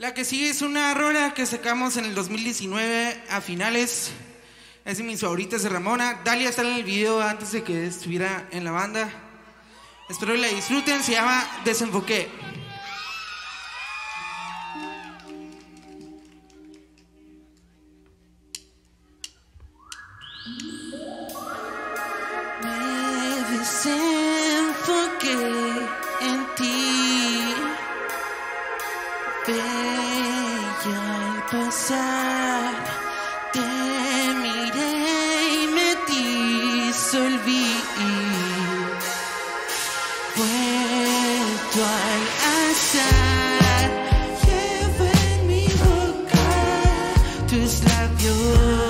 La que sigue es una rola que sacamos en el 2019 a finales. Es de mis favoritas de Ramona. Dalia sale en el video antes de que estuviera en la banda. Espero que la disfruten. Se llama Desenfoqué. Me desenfoqué en ti. Pasar, te miré y me disolví. Vuelto al azar, llevo en mi boca tus labios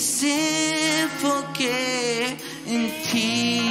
Me desenfoqué en ti.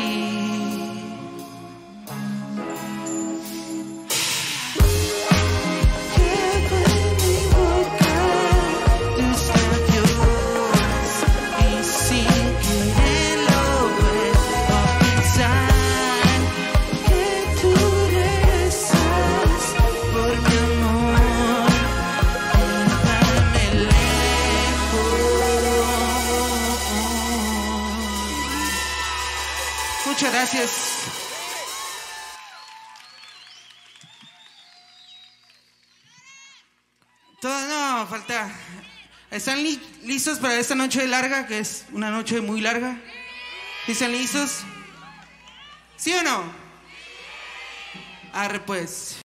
Muchas gracias. Todo, no, falta. ¿Están li- listos para esta noche larga, que es una noche muy larga? ¿Sí ¿Están listos? ¿Sí o no? Arre pues.